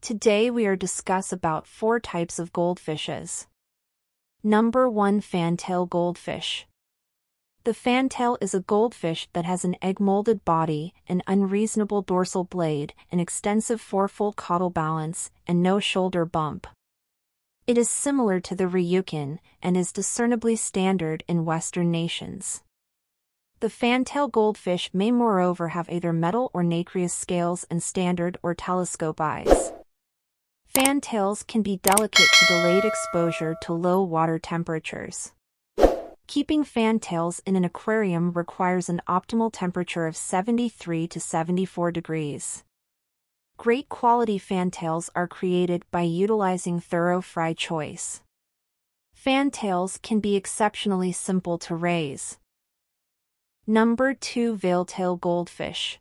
Today we are discuss about four types of goldfishes. Number 1 Fantail Goldfish The fantail is a goldfish that has an egg-molded body, an unreasonable dorsal blade, an extensive fourfold caudal balance, and no shoulder bump. It is similar to the ryukin, and is discernibly standard in Western nations. The fantail goldfish may moreover have either metal or nacreous scales and standard or telescope eyes. Fantails can be delicate to delayed exposure to low water temperatures. Keeping fantails in an aquarium requires an optimal temperature of 73 to 74 degrees. Great quality fantails are created by utilizing thorough fry choice. Fantails can be exceptionally simple to raise. Number 2 Veiltail Goldfish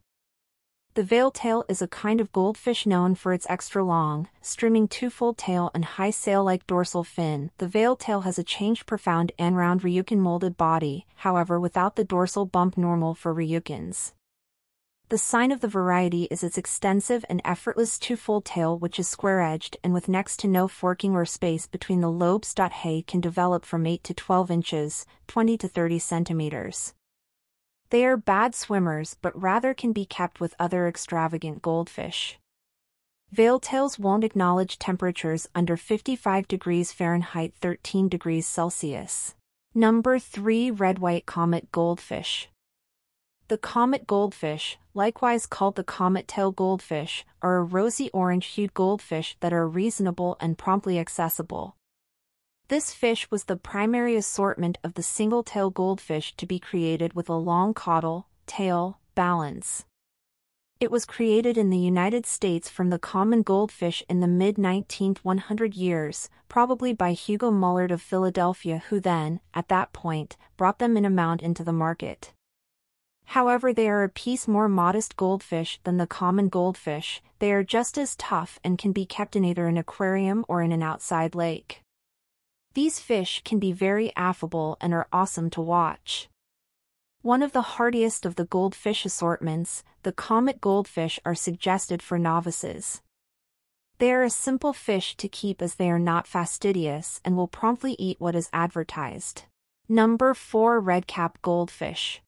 The veil tail is a kind of goldfish known for its extra long, streaming twofold tail and high sail-like dorsal fin. The veil tail has a changed profound and round ryukin molded body, however without the dorsal bump normal for ryukins. The sign of the variety is its extensive and effortless twofold tail which is square-edged and with next to no forking or space between the lobes. Hay can develop from 8 to 12 inches, 20 to 30 centimeters. They are bad swimmers but rather can be kept with other extravagant goldfish. Veiltails won't acknowledge temperatures under 55 degrees Fahrenheit 13 degrees Celsius. Number 3 Red-White Comet Goldfish The comet goldfish, likewise called the comet tail goldfish, are a rosy orange-hued goldfish that are reasonable and promptly accessible. This fish was the primary assortment of the single-tail goldfish to be created with a long caudal, tail, balance. It was created in the United States from the common goldfish in the mid-19th 100 years, probably by Hugo Mullard of Philadelphia who then, at that point, brought them in amount into the market. However they are a piece more modest goldfish than the common goldfish, they are just as tough and can be kept in either an aquarium or in an outside lake. These fish can be very affable and are awesome to watch. One of the hardiest of the goldfish assortments, the comet goldfish are suggested for novices. They are a simple fish to keep as they are not fastidious and will promptly eat what is advertised. Number 4 Redcap Goldfish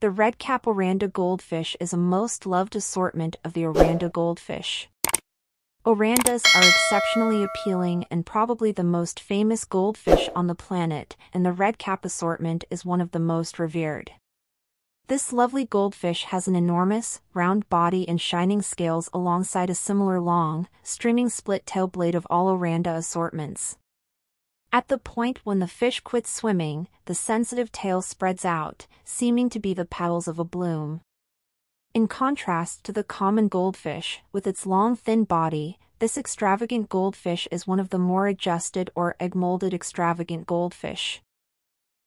The redcap Oranda goldfish is a most loved assortment of the Oranda goldfish. Orandas are exceptionally appealing and probably the most famous goldfish on the planet, and the redcap assortment is one of the most revered. This lovely goldfish has an enormous, round body and shining scales alongside a similar long, streaming split tail blade of all Oranda assortments. At the point when the fish quits swimming, the sensitive tail spreads out, seeming to be the petals of a bloom. In contrast to the common goldfish, with its long thin body, this extravagant goldfish is one of the more adjusted or egg-molded extravagant goldfish.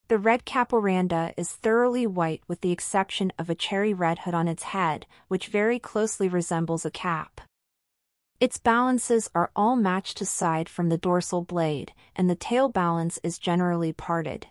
The redcap Oranda is thoroughly white with the exception of a cherry red hood on its head, which very closely resembles a cap. Its balances are all matched aside from the dorsal blade, and the tail balance is generally parted.